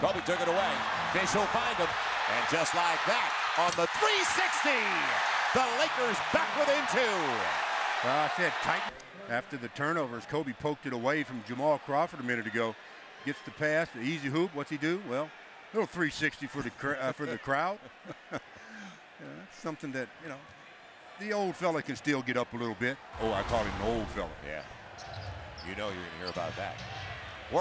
Kobe took it away. Fish will find him. And just like that, on the 360, the Lakers back within two. Well, I said tight. After the turnovers, Kobe poked it away from Jamal Crawford a minute ago. Gets the pass, the easy hoop. What's he do? Well, little 360 for the uh, for the crowd. yeah, something that you know, the old fella can still get up a little bit. Oh, I call him an old fella. Yeah. You know you're going to hear about that.